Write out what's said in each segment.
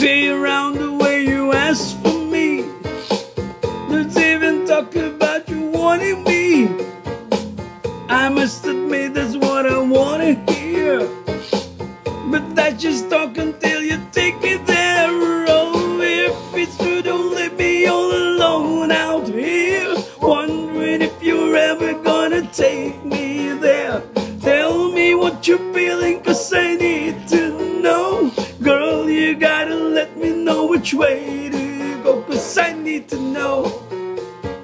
Stay around the way you asked for me. Let's even talk about you wanting me. I must admit that's what I wanna hear. But that's just talk until you take me there. Oh, if it's true, don't leave me all alone out here. Wondering if you're ever gonna take me there. Tell me what you feel. Go, cause I need to know.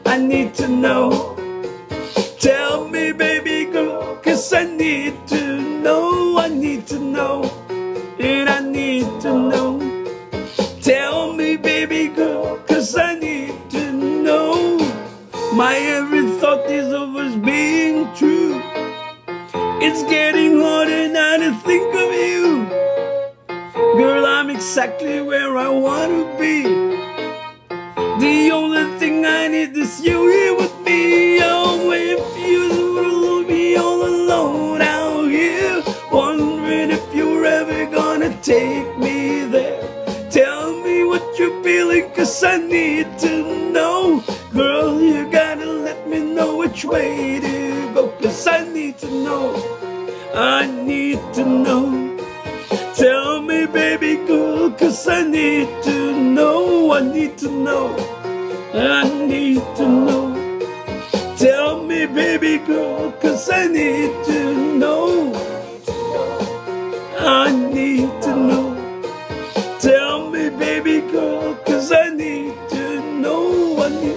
I need to know. Tell me, baby girl, cause I need to know. I need to know. And I need to know. Tell me, baby girl, cause I need to know. My every thought is always being true. It's getting harder now to think of you. Girl, I'm exactly where I wanna be. The only thing I need is you here with me. Oh, if you will be all alone out here, wondering if you're ever gonna take me there. Tell me what you're feeling, cause I need to know. Girl, you gotta let me know which way to go, cause I need to know. I need to know. Tell me, baby girl, cause I need to know. I need to know. I need to know. Tell me, baby girl, cause I need to know. I need to know. Tell me, baby girl, cause I need to know. I need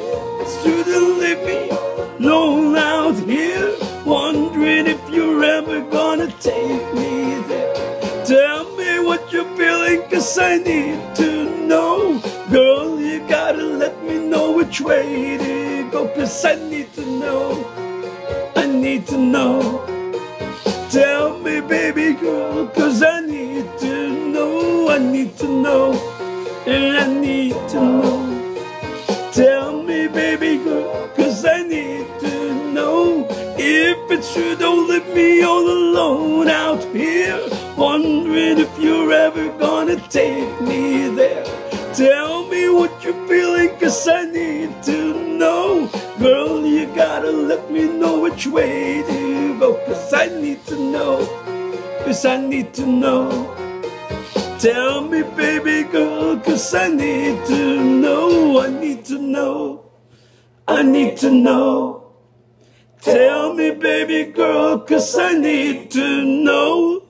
you to leave me alone out here. Wondering if you're ever gonna take me there. Tell me what you're feeling, cause I need to which way to go, cause I need to know. I need to know. Tell me, baby girl, cause I need to know. I need to know. And I need to know. Tell me, baby girl, cause I need to know. If it's true, don't leave me all alone out here. Wondering if you're ever gonna take me cause I need to know. Girl, you gotta let me know which way to go, cause I need to know. Cause I need to know. Tell me, baby girl, cause I need to know. I need to know. I need to know. Tell me, baby girl, cause I need to know.